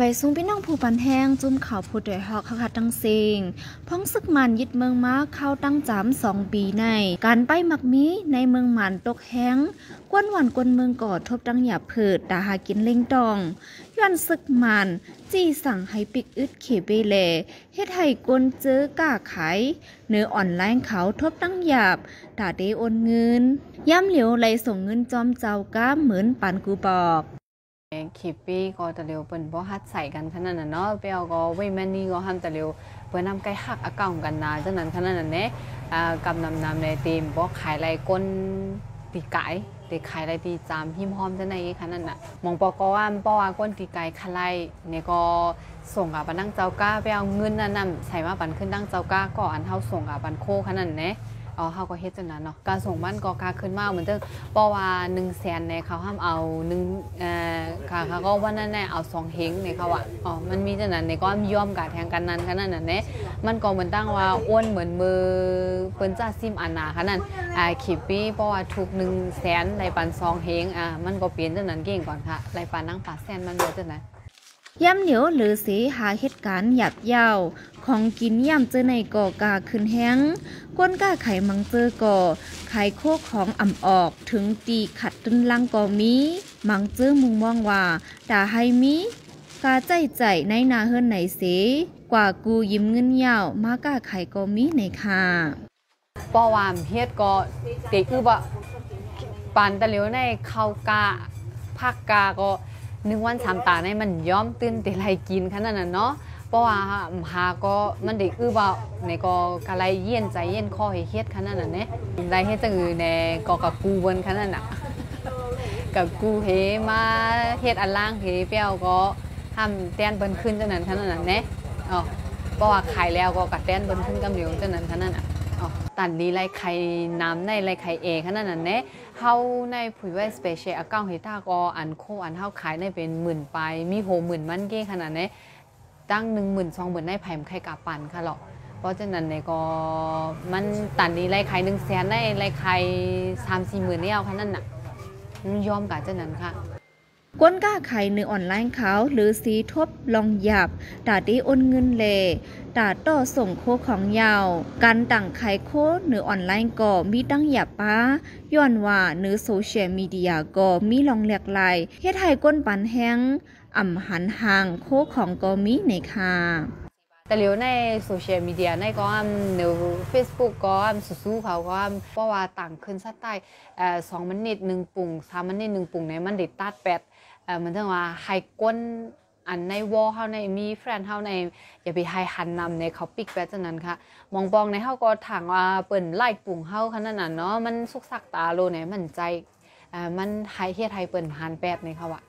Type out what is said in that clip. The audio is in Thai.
ไว้สูงพี่น้องผู้ปันแห้งจุ่มข่าวผู้ด้วยฮอกคัดตั้งเซิงพ้องซึกมันยึดเมืองมาเข้าตั้งจำสองปีใน การไปมักมีในเมืองมันตกแห้งกวนหวันกวนเมืองก่อทบตั้งหยาบเผิดดาหากินเล่งตองย้อนซึกมันจี้สั่งให้ปิกอึดเขเบเลเฮ็ดให้กวนเจอก้าขายเนื้ออ่อนไลน์เขาทบตั้งหยาบดาเดโอนเงินย่ำเหลียวไหลส่งเงินจอมเจ้าก้าเหมือนปันกูบอก ขีปีก็ตะเลียวเปิ้นบ่ฮัดใส่กันขนาดนั้นเนาะเปียวก็เว้ยแม่นี่ก็ห้ามตะเลียวเปิ้นนำไก่ฮักอากากันนาจังนั้นขนาดนั้นแน่อ่ากำนำนำในทีมบ่ขายไรก้นตีไก่ตีขายไรตีจามหิมหอมจังได๋ขนาดน่ะมองปอกว่าป้อว่าก้นตีไก่คลายเนี่ยก็ส่งกับปันนั่งเจ้าก้าไปเอาเงินนั่นนำใส่มาปันขึ้นนั่งเจ้าก้าก็อันเฮาส่งกับปันโคขนาดนั้นแน่ อ๋อเขาก็เฮ็ดจังนั้นเนาะการส่งบ้านก็กาขึ้นมาเหมือนเดิมเพราะว่า1แสนในเขาห้ามเอา1เอ่อค่ะเขาก็ว่านั่นแน่เอา2เฮงในเขาอะอ๋อมันมีจังนั้นในก็ยอมกาแทงกันนั้นขนาดนั้นเน่มันก็เหมือนตั้งว่าอ้วนเหมือนมือเปิ้นจ้าซิมอันนาขนาดอ่าขีปีเพราะว่าทุก1แสนในปัน2เฮงอ่ามันก็เปลี่ยนจังนั้นเก่งก่อนค่ะในปันนั่งปาแสนมันเยอะจังนั้นย่ำเหนียวหรือสีหาเหตุการณ์หยับยาว ของกินย่ำเจอในก่อกาขึ้นแห้งก้นก้าไขมังเจอก่อไขโคกของอ่ำออกถึงตีขัดตึนลังก่อมี มังเจอมุงมองว่าด่าให้มีกาใจใจในนาเฮิรนไหนเสกว่ากูยิ้มเงินยาวมากาไขก็มีในค่ะปอวามเฮ็ดก็เด็กคือบ่ปานตะเหลียวในเข้ากาภาคกาก็หนึ่งวันสามตาในมันย้อมตื่นแต่ไรกินขนาดนั้นเนาะ เพราะว่าหาก็มันได้อือว่าในก็กะไรเย็นใจเย็นคอให้เฮ็ดขนาดนั้นเนี่ยได้เฮ็ดจังอื่นในก็กับกูเบิ่นขนาดน่ะกับกูเฮมาเฮ็ดอันล่างเฮเปียวก็ทำแต้นเบิ่นขึ้นจังนั้นขนาดนั้นเนี่ยอ๋อเพราะว่าขายแล้วก็กัดแต้นเบิ่นขึ้นกำเหลียวจังนั้นขนาดน่ะอ๋อตันนี้ไรไข่น้ำในไรไข่เอขนาดนั้นเนี่ยเฮาในผุยไว้สเปเชียลอากาเฮตาก็อันโคอันเฮาขายในเป็นหมื่นไปมีโหหมื่นมันเก้ขนาดนี้ ตั้งหนึ่งหมื่นสองหมื่นได้ไผ่ไข่กาปันค่ะหรอกเพราะฉะนั้นในก็มันตันนี้ไรไข่หนึ่งแสนได้ไรไข่สามสี่หมื่นนี่เอาค่ะนั่นน่ะยอมกับเจ้านั้นค่ะ ก้นก้าไข่ในออนไลน์เขาหรือสีทบลองหยาบตาดีอ้นเงินเลตาต่อส่งโคของยาว การต่างไข่โคเนื้อออนไลน์ก็มีตั้งหยาบป้าย้อนว่าเนื้อโซเชียลมีเดียก็มีลองเลียกลายเฮ็ดให้ก้นปันแห้งอ่ำหันห่างโคของก็มีในค่ะ แต่เลียวในโซเชียลมีเดียในก็อันเนวเฟซบุ๊กก็อันสู้ๆเขาก็อันเพราะว่าต่างขึ้นสักใต้เอ่อสองมันนิดหนึ่งปุ่งสามมันนิดหนึ่งปุ่งในมันเด็ดตัดแปดเอ่อมันถึงว่าให้ก้นอันในวอลเฮาในมีแฟนเฮาในอย่าไปให้หันนำในเขาปิกแปดจังนั้นค่ะ มองบองในเฮาก็ถางว่าเปิ้นไล่ปุ่งเฮาขนาดนั้นเนาะมันสุกสักตาโลเนี่ยมันใจอ่ามันให้เฮ็ดให้เปิ้นหันแปดในเขาอะ